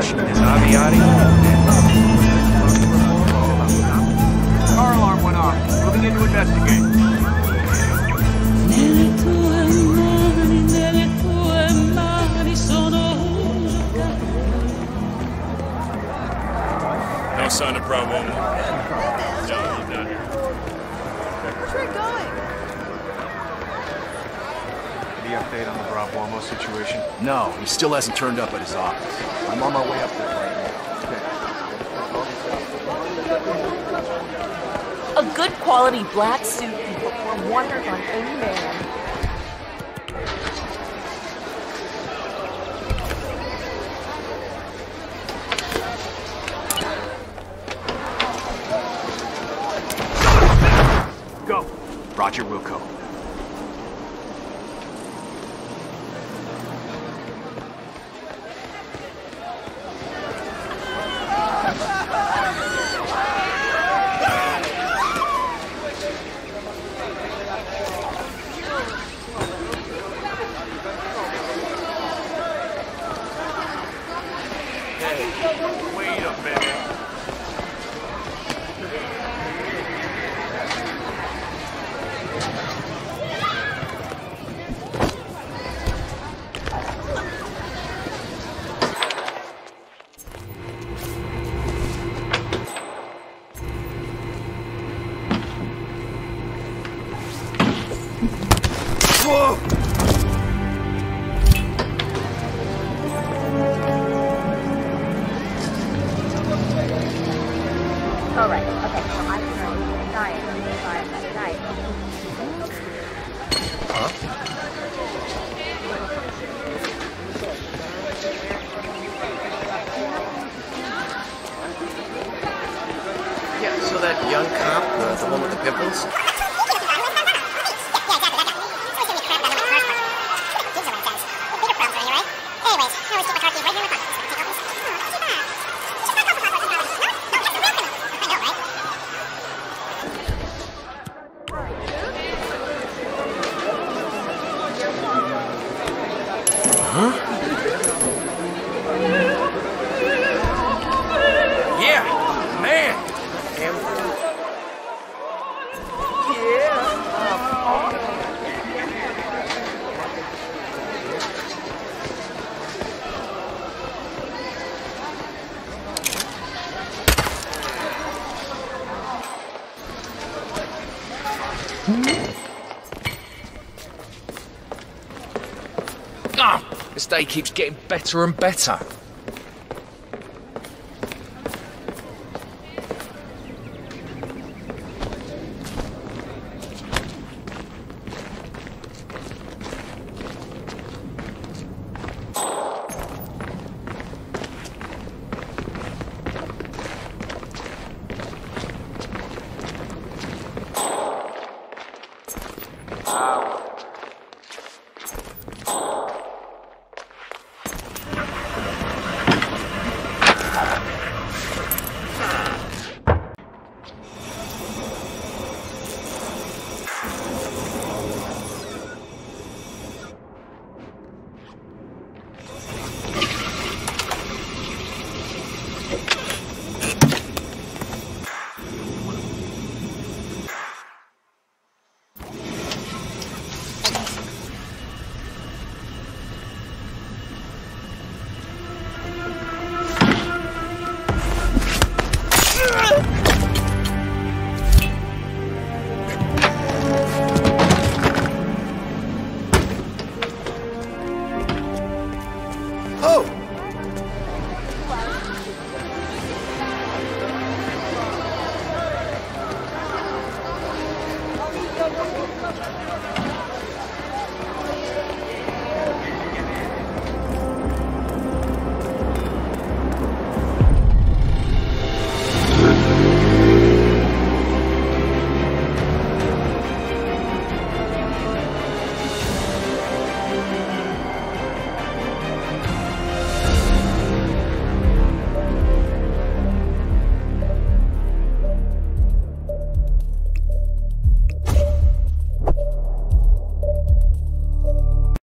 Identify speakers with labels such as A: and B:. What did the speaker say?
A: Is Abiatti.
B: Car alarm went off. Moving in to investigate.
C: No sign of Bravo. No, he's not here.
D: Where's Rick going?
B: The update on the Bravomo situation.
A: No, he still hasn't turned up at his office. I'm on my way up there right now.
E: A good quality black suit can perform wonders on any man.
B: Go.
A: Roger Wilco.
F: Yeah, so that young cop, the, the one with the pimples?
A: Ah, this day keeps getting better and better.
F: Oh!